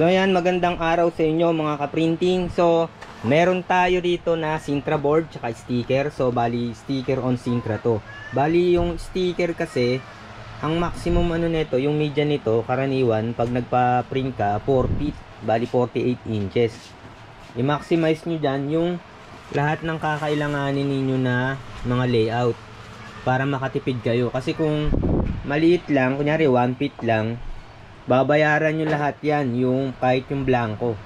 So ayan, magandang araw sa inyo mga ka-printing. So, meron tayo dito na Sintra board tsaka sticker. So, bali sticker on Sintra to. Bali yung sticker kasi, ang maximum ano nito, yung media nito, karaniwan, pag nagpa-print ka, 4 feet, bali 48 inches. I-maximize nyo dyan yung lahat ng kakailanganin ninyo na mga layout para makatipid kayo. Kasi kung maliit lang, kunyari 1 feet lang, babayaran nyo lahat yan, yung kahit yung blanco.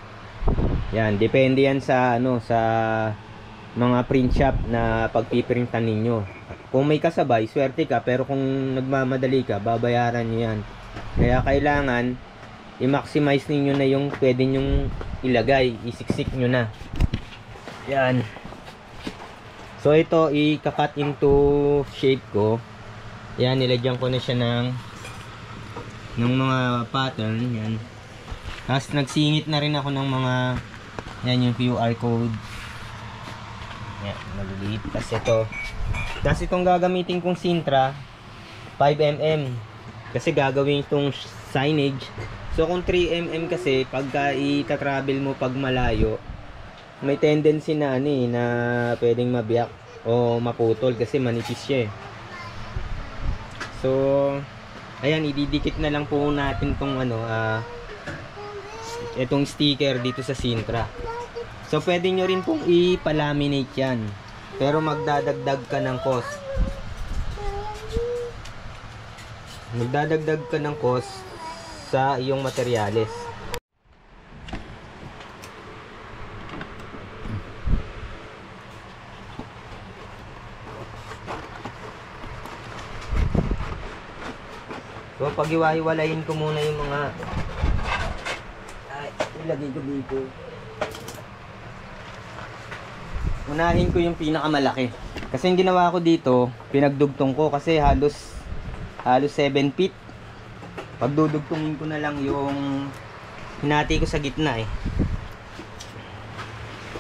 Yan, depende yan sa ano sa mga print shop na pagpiprintan ninyo. Kung may kasabay, swerte ka, pero kung nagmamadali ka, babayaran nyo yan. Kaya kailangan i-maximize ninyo na yung pwede nyong ilagay, isiksik nyo na. Yan. So ito, i-cut into shape ko. Yan, nilagyan ko na siya ng ng mga pattern. Yan. Tapos nagsingit na rin ako ng mga yan yung QR code. Yan, maliliit. Tapos ito. Tapos itong gagamitin kong Sintra 5mm. Kasi gagawin itong signage. So kung 3mm kasi pagka ita-travel mo pag malayo, may tendency na ano eh, na pwedeng mabiyak o maputol kasi manipis siya eh. So, ayan, ididikit na lang po natin tong ano, ah, itong sticker dito sa Sintra. So, pwede nyo rin pong i-laminate yan. Pero magdadagdag ka ng cost. Magdadagdag ka ng cost sa iyong materyales. So, pag-iwahiwalayin ko muna yung mga ay, ilagay ko dito. Unahin ko yung pinakamalaki. Kasi yung ginawa ko dito, pinagdugtong ko kasi halos halos 7 feet. Pagdudugtungin ko na lang yung hinati ko sa gitna eh.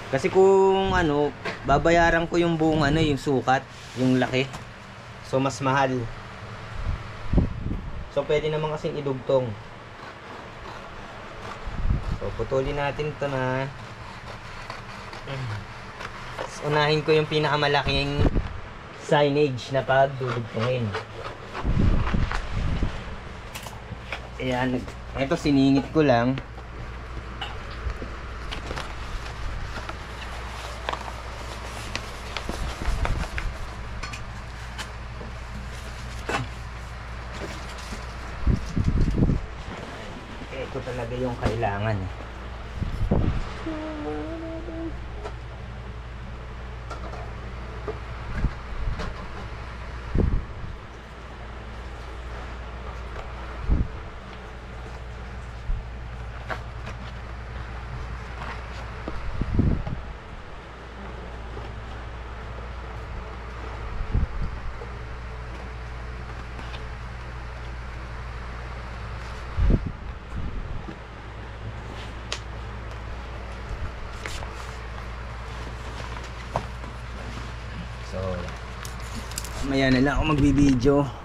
Kasi kung ano, babayaran ko yung buong ano, yung sukat, yung laki. So mas mahal. So, pwede naman kasing idugtong. So, putulin natin ito na. So, unahin ko yung pinakamalaking signage na pagdudugtongin. Ayan. Ito, siningit ko lang. ito talaga yung kailangan. eh. So, maya na lang ako magbibideo.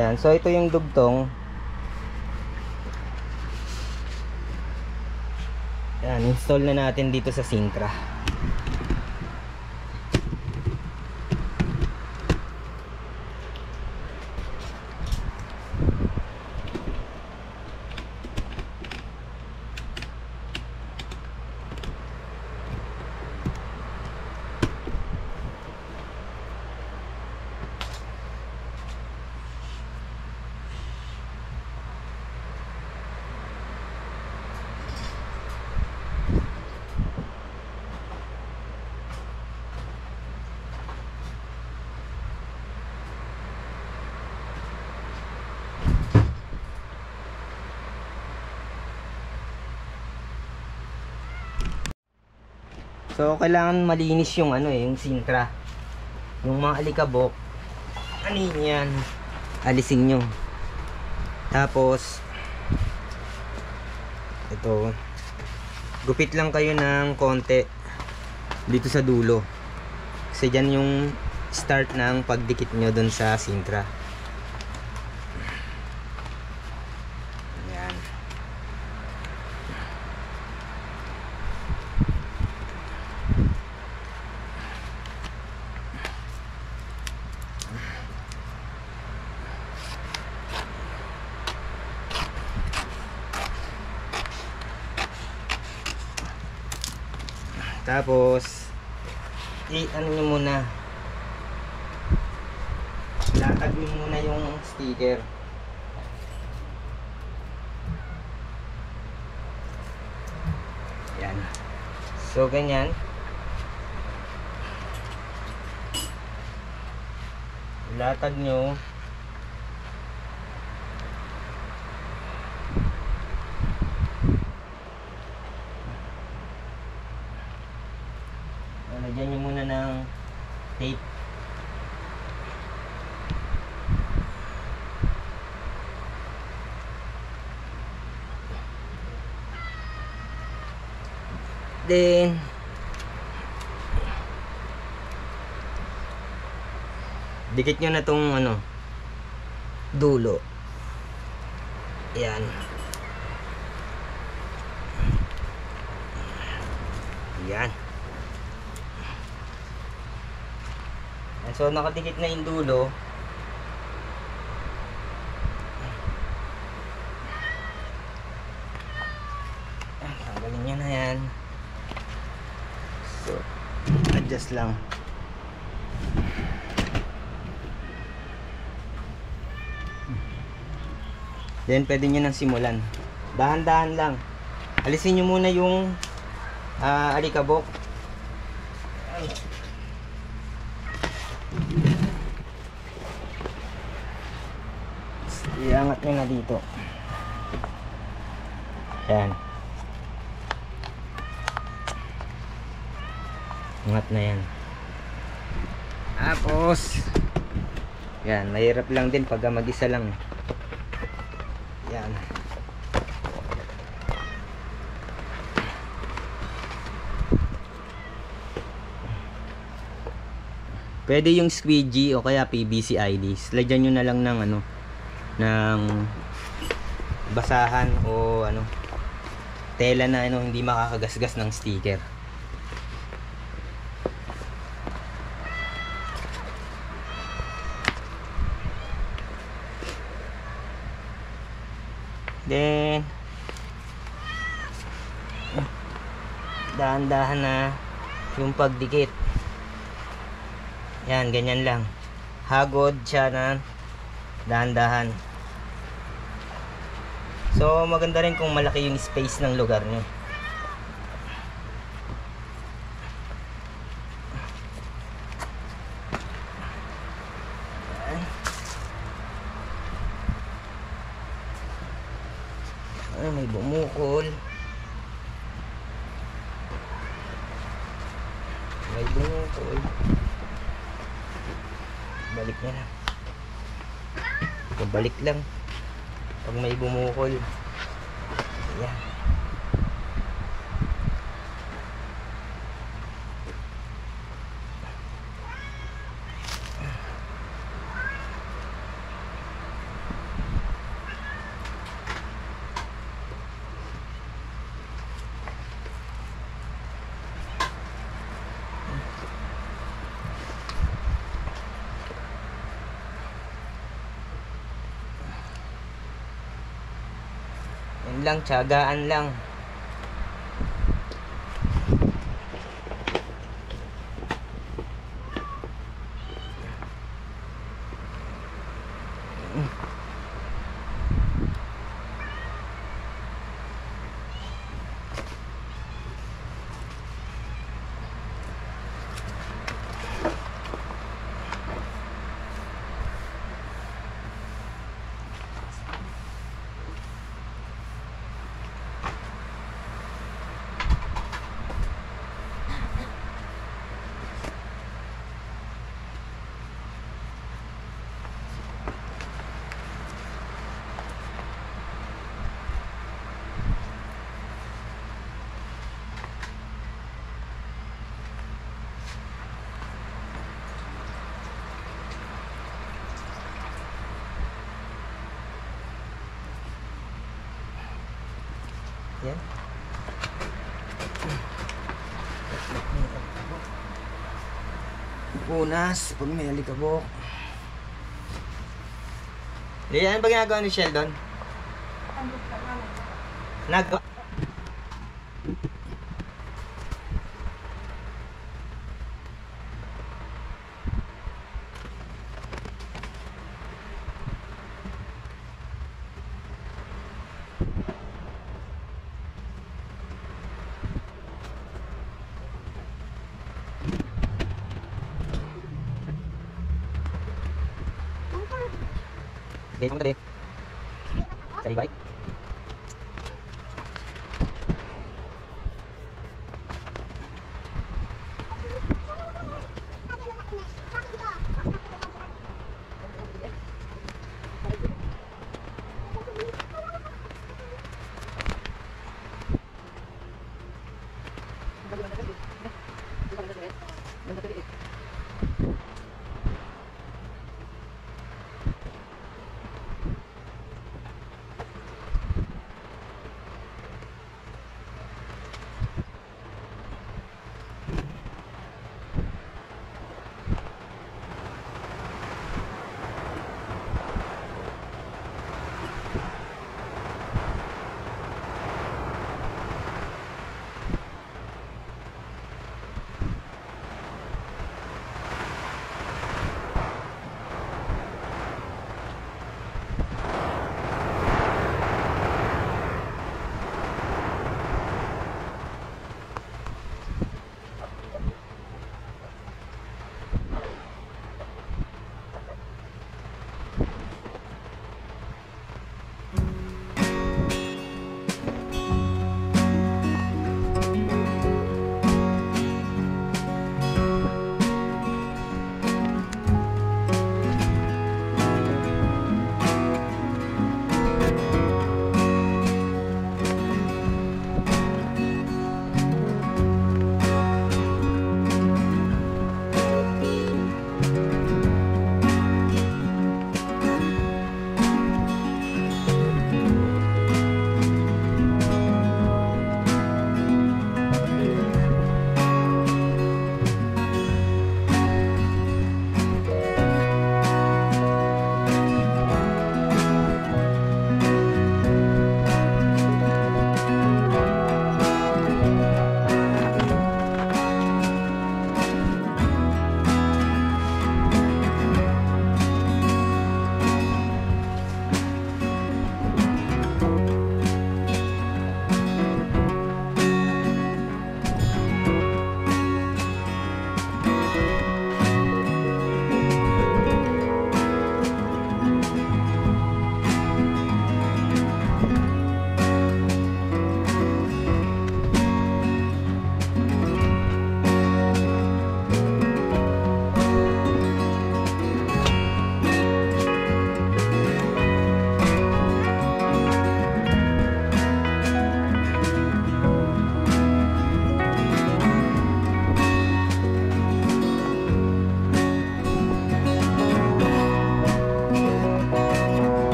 Yan, so ito yung dugtong. Yan, install na natin dito sa Sintra. So, kailangan malinis yung ano eh, yung sintra. Yung mga alikabok. Ano yan? Alisin nyo. Tapos, ito, gupit lang kayo ng konti dito sa dulo. Kasi dyan yung start ng pagdikit nyo dun sa sintra. Ayan. Tapos, i ano nyo muna. Latag nyo muna yung sticker. Yan. So, ganyan. Latag nyo. Lagyan nyo muna ng tape. Then, dikit nyo na tong ano, dulo. Yan. Yan. So, nakadikit na yung dulo. Tanggalin nyo na yan. So, adjust lang. Then, pwede nyo nang simulan. Dahan-dahan lang. Alisin nyo muna yung ah, alikabok. Iangat nyo na dito. Yan. Angat na yan. Tapos, yan, mahirap lang din pag mag-isa lang. Yan. Pwede yung squeegee o kaya PVC IDs. Lagyan nyo na lang ng ano, ng basahan o ano, tela na ano, hindi makakagasgas ng sticker. Then, dahan-dahan na yung pagdikit. Yan, ganyan lang. Hagod siya na dahan-dahan. So, maganda rin kung malaki yung space ng lugar nyo. Ay, may bumukol. May bumukol. Balik na. Pabalik lang. Pag may bumukol. Ayan. Yan lang, tiyagaan lang. Yan. Punas, pag may alikabok. Lian, ano ba ginagawa ni Sheldon? Nag... Okay, pumunta din. Sa e-bike.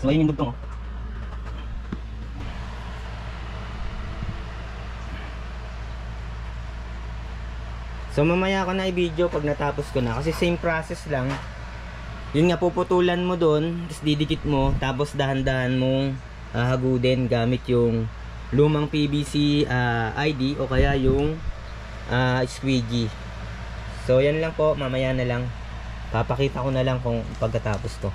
So ayun yung dugtong. oh. So mamaya ko na i-video pag natapos ko na kasi same process lang. Yun nga puputulan mo doon, tapos didikit mo, tapos dahan-dahan mong hahagudin gamit yung lumang PVC ah, ID o kaya yung ah, squeegee. So yan lang po, mamaya na lang. Papakita ko na lang kung pagkatapos to.